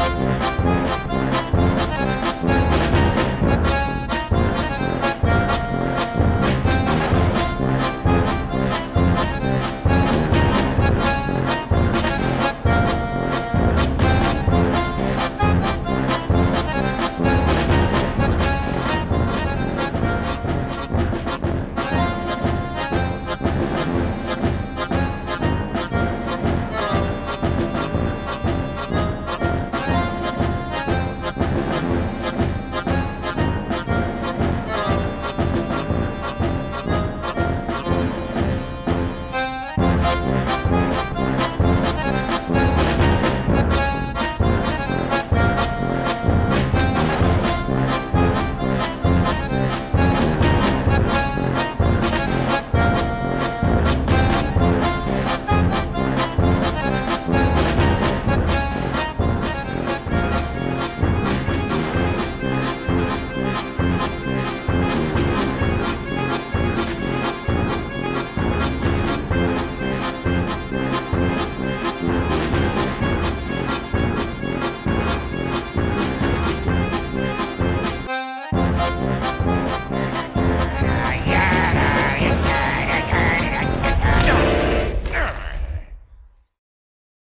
Música